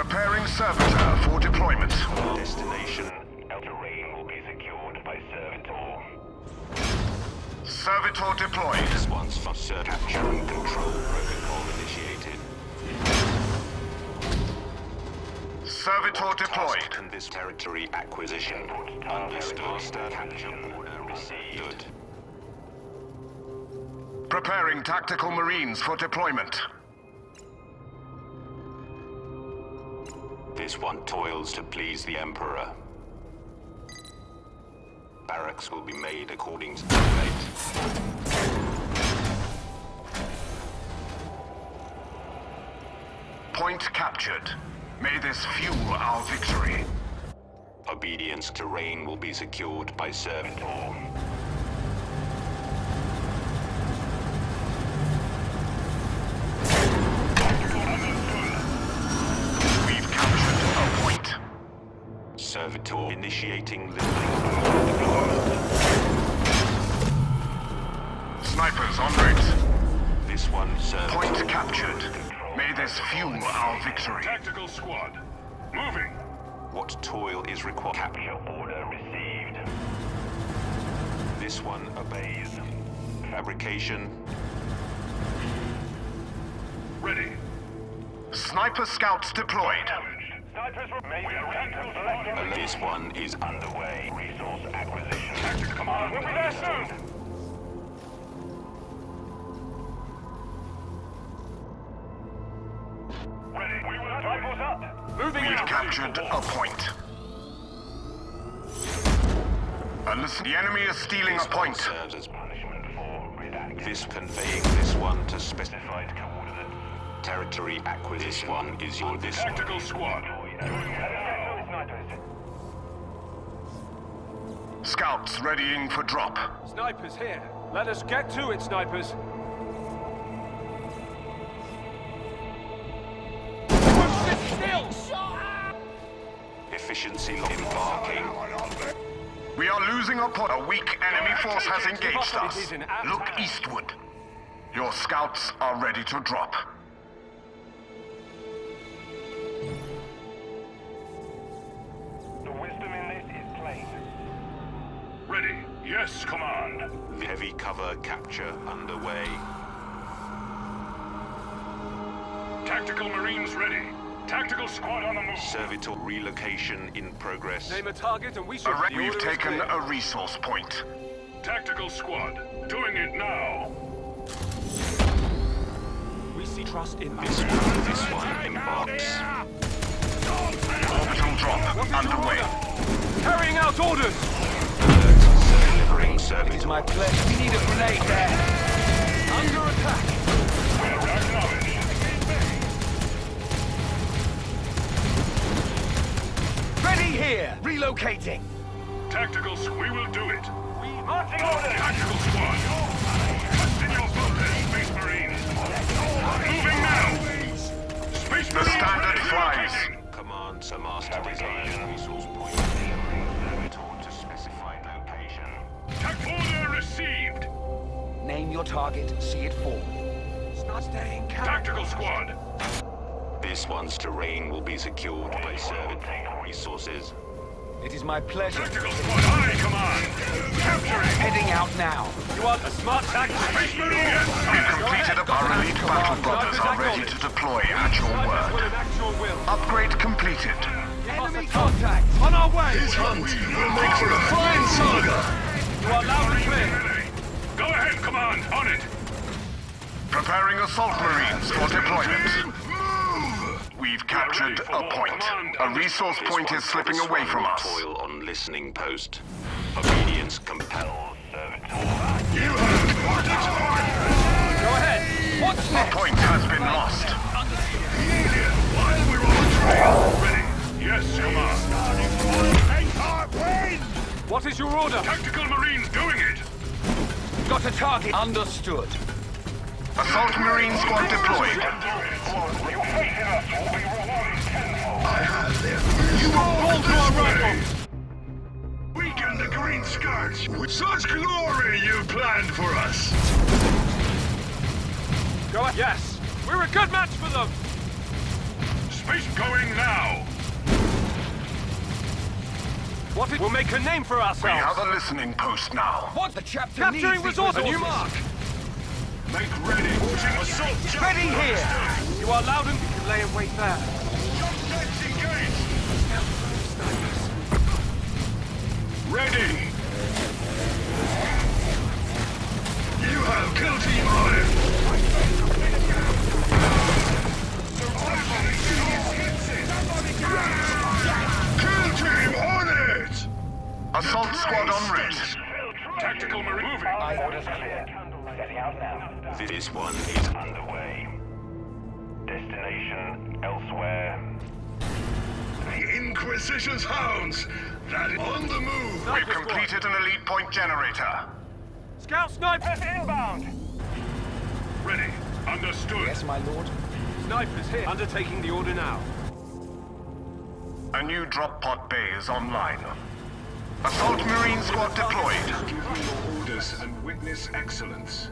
Preparing servitor for deployment. Destination. Terrain will be secured by Servitor. Servitor deployed. Response for Sir Capture and Control Protocol initiated. Servitor deployed. Can this territory acquisition? Understood. Capture order received. Preparing tactical marines for deployment. One toils to please the Emperor. Barracks will be made according to the fate. Point captured. May this fuel our victory. Obedience terrain will be secured by. We've captured a point. Servitor initiating listening deployment. Snipers on route. This one Servitor. Point captured. May this fuel our victory. Tactical squad. Moving. What toil is required? Capture order received. This one obeys. Fabrication. Ready. Sniper scouts deployed. Snipers remain. We are tactical. This one is underway. Resource acquisition. Tactical command. We'll be there soon. Ready. We will rifles up. Moving We've out. captured a point. Listen, the enemy is stealing a This one point. serves as punishment for redacting. This conveying this one to specified coordinate. Territory acquisition. This one is your this. Tactical squad. Scouts readying for drop. Snipers here. Let us get to it, snipers. Sit still! Efficiency embarking. We are losing a point. A weak enemy force has engaged us. Look eastward. Your scouts are ready to drop. Yes, command. Heavy cover capture underway. Tactical marines ready. Tactical squad on the move. Servitor relocation in progress. Name a target and we shall. We've taken clear. a resource point. Tactical squad. Doing it now. We see trust in This us. one, this one embarks. Orbital drop What is your underway. order? Carrying out orders! Delivering It is my pleasure. We need a grenade there. Under attack! Acknowledged. Ready here. Relocating. Tactical. We will do it. We marching orders! Tactical squad. Name your target. See it fall. Start staying calm. Tactical squad. This one's terrain will be secured by servitor resources. It is my pleasure. Tactical squad. High command. Capture it. Heading out now. You want a smart tactic? Space Marines. We've completed a Our elite battle brothers are ready to deploy at your word. enact will. Upgrade completed. Give us a Enemy contact. On our way! hunt will make for a fine saga. You are loud and clear. Go ahead, command. On it. Preparing assault marines for deployment. We've captured a point. A resource point point is slipping away from will us. Toil on listening post. Obedience compels servitor. You have orders Go ahead. What's A next? point has been lost. immediate while we're on trail. Ready. Yes, command. Take our wind. What is your order? Tactical Marines doing it. Got a target. Understood. Assault marine squad deployed. You facing us will be rewarded tenfold. I have them. You will fall to our rifles! Weaken the greenskins. With such glory you planned for us. Go ahead. Yes. We're a good match for them! Fish going now! What it will make a name for ourselves. We have a listening post now. What the chapter Capturing needs these resources. resources. A new mark. Make ready! Assault jump Ready here. You are loud and you can lay in wait there. Jump jets engaged! Ready! You have kill team on it! Kill Assault squad en route. Tactical marine moving. Orders clear. Setting out now. This one is underway. Destination elsewhere. The Inquisition's hounds! That is on the move! We've completed an elite point generator. Scout snipers inbound. Ready. Understood. Yes, my lord. Snipers here. Undertaking the order now. A new drop pod bay is online. Assault Marine squad deployed. Give me your orders and witness excellence.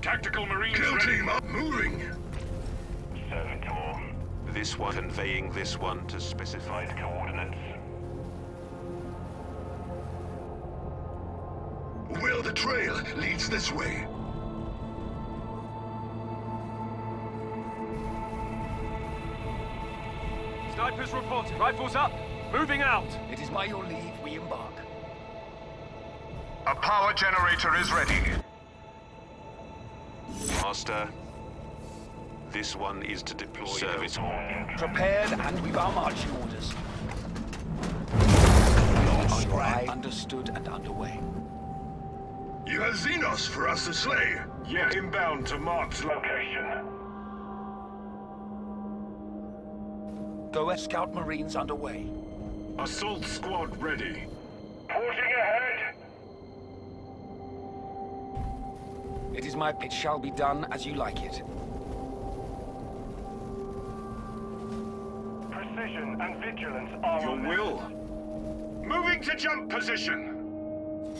Tactical Marines Kill team up, moving! Servitor. This one conveying this one to specified coordinates. Will the trail leads this way. Snipers reporting. Rifles up. Moving out. It is by your leave we embark. A power generator is ready. Master. This one is to deploy service Servitor. Prepared and we've our marching orders. Aye, understood and underway. You have Xenos for us to slay. Yes. Inbound to Mark's location. Go Scout Marines underway. Assault squad ready. Porting ahead. It is my... It shall be done as you like it. Precision and vigilance are Your will. Moving to jump position.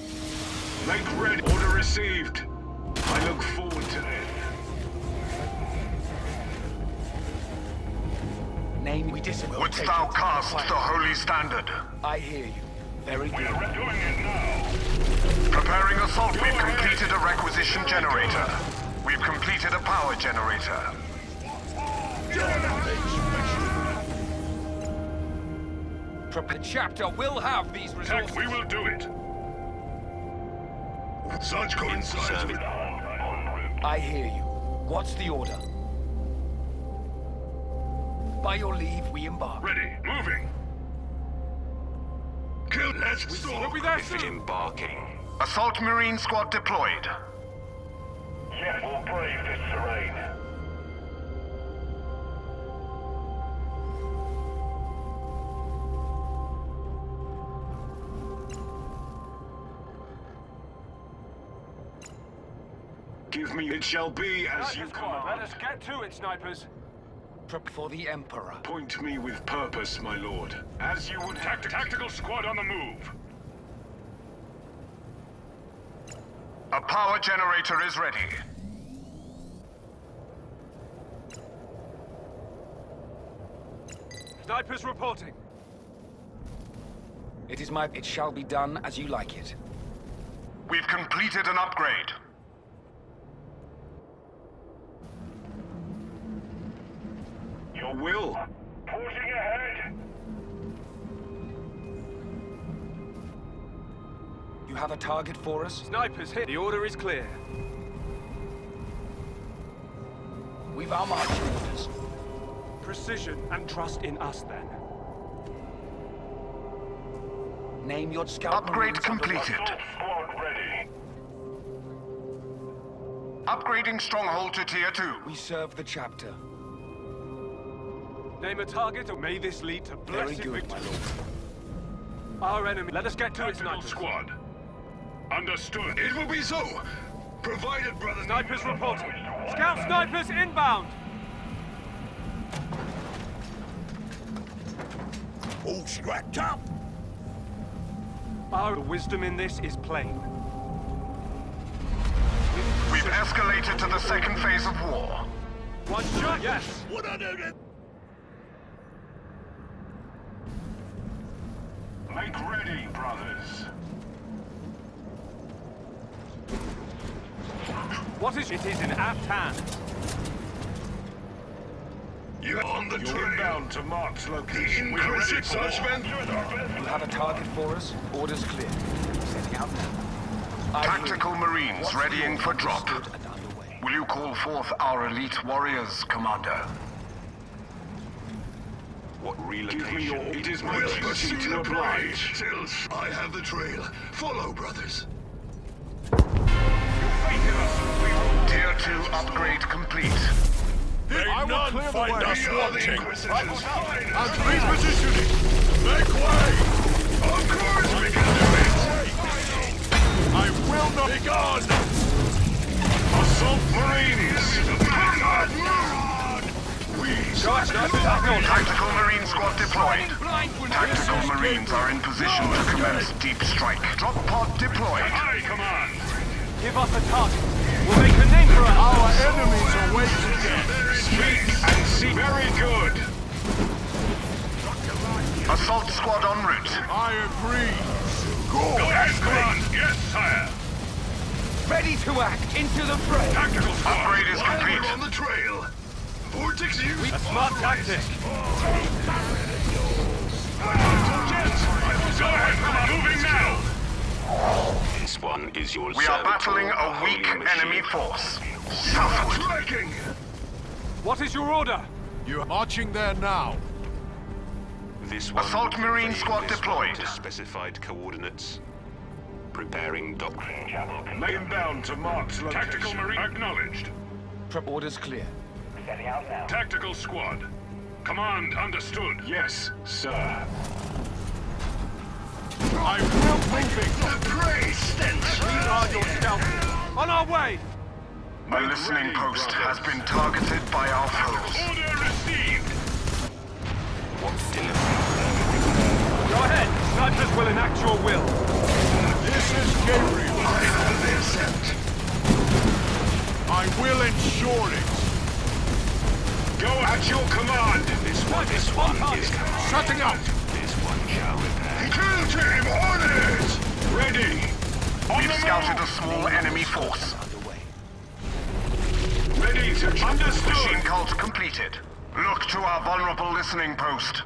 Make ready. Order received. I look forward to this. Name we disagree. Wouldst thou cast the holy standard? I hear you. Very good. We're Doing it now. Preparing assault, we've completed a requisition generator. We've completed a power generator. Prep- The chapter will have these resources. We will do it. Sarge coincides with... I hear you. What's the order? By your leave, we embark. Ready. Moving. Kill. Let's We'll stop. be there soon. Embarking. Assault Marine squad deployed. Yes, we'll brave this terrain. Give me. It shall be as you Snipers squad, Let us get to it, snipers. Prep for the Emperor. Point me with purpose, my lord. As you would. Tact tactical squad on the move. A power generator is ready. Snipers reporting. It is my... It shall be done as you like it. We've completed an upgrade. Your will. Porting ahead. You have a target for us? Snipers hit. The order is clear. We've our marching orders. Precision and trust in us then. Name your scout Upgrade completed. Ready. Upgrading stronghold to tier 2. We serve the chapter. Name a target, or may this lead to Very blessed good, victory. my lord. Our enemy. Let us get to it, Tactical snipers. squad. Understood. It will be so. Provided, brothers. Snipers reporting. Scout snipers inbound. All strapped up. Our wisdom in this is plain. We've We've escalated to the second phase of war. One shot, yes. Make ready, brothers. What is it? It is in apt hands. You're on the You're inbound to Mark's location. We're ready. You have a target for us? Orders clear. Setting out now. Tactical. Marines readying for drop. understood and underway? Will you call forth our elite warriors, Commander? What relocation? Give me your... It is my duty to oblige. Sills, I have the trail. Follow, brothers. Faith in us. Tier 2 upgrade complete. I will clear the way. us We are the watching. Inquisition's finest. And repositioning. Make way. Of course we can do it. I will not be gone. Assault Marines! Tactical Marine Squad deployed. Tactical Marines are in position to commence deep strike. Drop pod deployed. Aye, command! Give us a target. We'll make a name for our enemies are waiting there. Speak and see. Very good. Assault squad en route. I agree. Go ahead, command! Yes, sire! Ready to act into the fray. Tactical squad! Upgrade is complete. on the trail. Vortex use. A smart tactic. Go ahead! Moving now! This one is your We are battling a weak enemy force. Southward. Striking. What is your order? You're marching there now. This one Assault Marine squad this deployed. one To specified coordinates. Preparing doctrine. Lay inbound to Mark's location. Tactical Marine acknowledged. Prep orders clear. Tactical squad. Command understood. Yes, sir. I will moving. The prey stench. These are your scouts. On our way. My listening post has been targeted by our foes. Order received. What delivery? Go ahead. Snipers will enact your will. This is Gabriel. I have the ascent. I will ensure it. Go at your command. This one, this one is command. Shutting out. This one shall repair. Kill team on it. Ready. On We've the scouted a small enemy force. Underway. Ready to Machine cult completed. Look to our vulnerable listening post.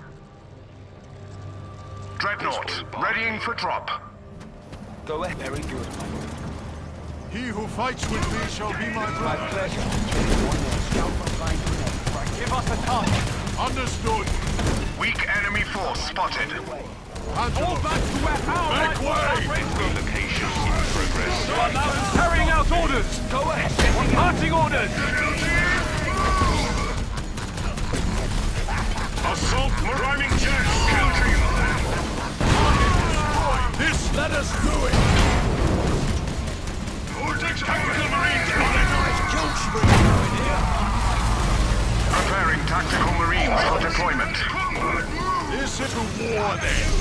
Dreadnought, readying for drop. Go ahead. Very good. He who fights with me shall be my My brother. pleasure. One more scout from line to another. Right. Give us a target. Understood. Weak enemy force spotted. All back to where our Make rifles way! Relocation in progress. You are now carrying out orders. Go ahead. Marching orders. Assault priming jets. Kill team. This let us do it. Vortex tactical marines. Preparing tactical marines for deployment. This is a war then.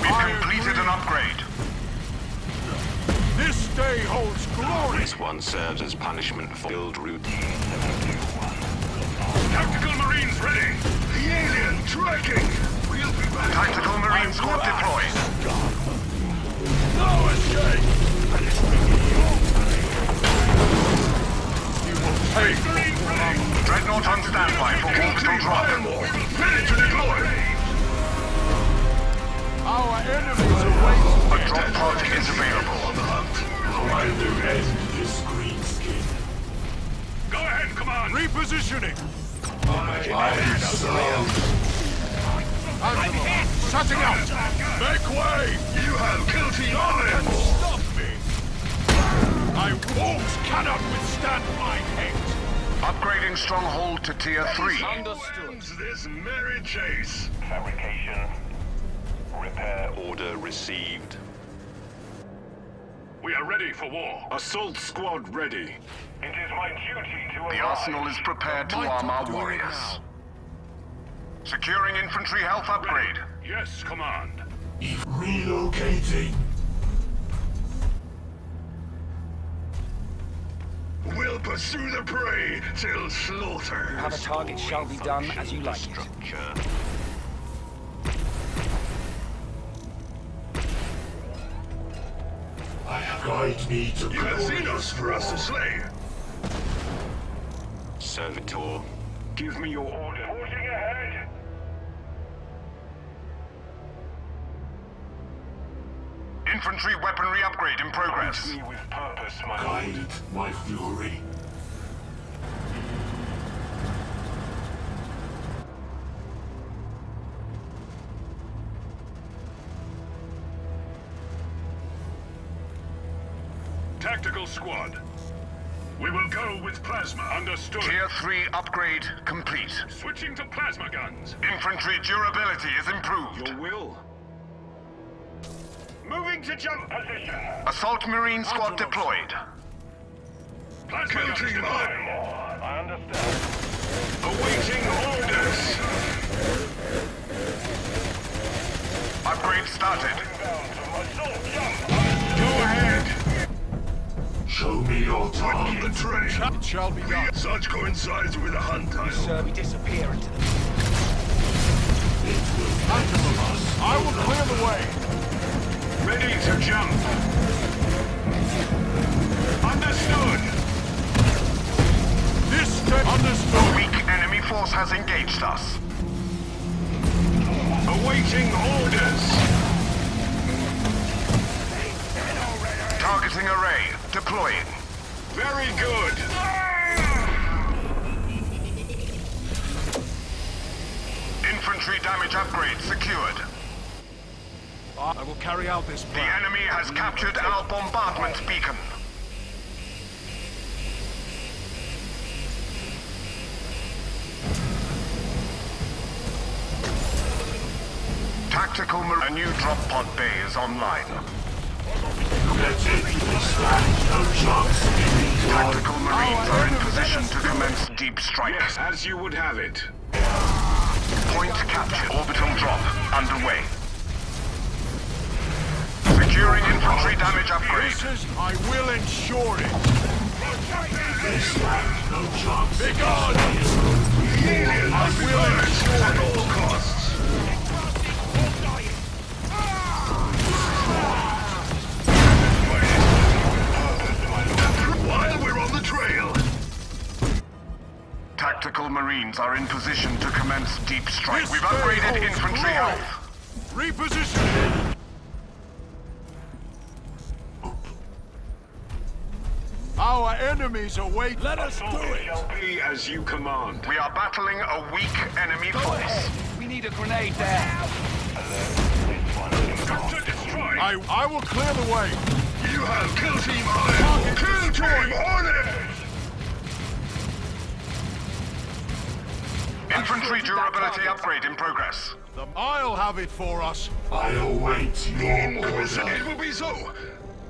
We've completed an upgrade. This day holds glory. This one serves as punishment for build route. Tactical marines ready. The alien tracking. We'll be back. Tactical marine squad deployed. No escape. On standby for drop. Ready to deploy. Our enemies. A drop pod is available. On the hunt. Go ahead. Repositioning. Angelo, shutting out. Make way. You have guilty My wolves cannot withstand my hate. Upgrading stronghold to tier 3. Understood. This merry chase. Fabrication. Repair order received. We are ready for war. Assault squad ready. It is my duty to The arsenal is prepared to arm our warriors. Securing infantry health upgrade. Yes, command. Relocating. Will pursue the prey till slaughter. You Have a target shall be done as you like it. Structure. Guide me to You have seen us for us to slay. Servitor. Give me your order. Forging ahead. Infantry weaponry upgrade in progress. Me with purpose, my Guide my fury. Tactical squad. We will go with plasma. Understood. Tier 3 upgrade complete. Switching to plasma guns. Infantry durability is improved. Your will. Moving to jump position. Assault Marine squad deployed. Plasma guns deployed. I understand. Awaiting orders. Upgrade started. Go ahead. Show me your On the target. train. It shall be done. Such coincides with a hunt title. Sir, we disappear into the... I will clear the way. Ready to jump. Understood. This understood. Weak enemy force has engaged us. Awaiting orders. Targeting array. Deploying. Very good. Infantry damage upgrade secured. I will carry out this plan. The enemy has captured our bombardment beacon. Tactical Mar- A new drop pod bay is online. Let it be stand. No chance. Tactical Marines are in position to commence deep strike. Yes, as you would have it. Point captured. Orbital drop underway. Securing infantry damage upgrade. I will ensure it. This No chance. Begone! I will ensure At all costs. While we're on the trail. Tactical Marines are in position to commence deep strike. This We've upgraded infantry health. Reposition. Our enemies await. Let us do it. Shall be as you command. We are battling a weak enemy force. We need a grenade there. To destroy. I, I will clear the way. You have kill team on. Kill team on it. Infantry durability upgrade in progress. I'll have it for us. I await your Inquisitor. order. It will be so,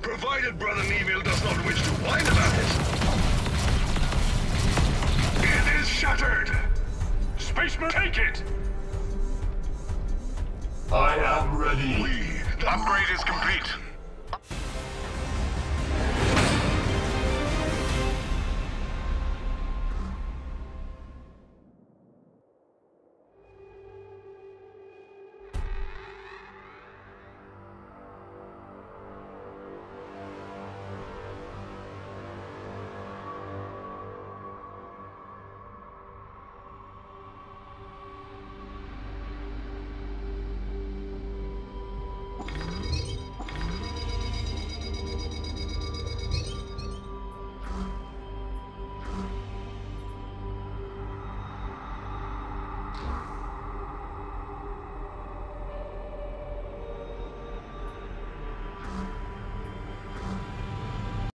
provided Brother Neville does not wish to whine about it. It is shattered. Spaceman, take it. I am ready. We, the Upgrade is complete.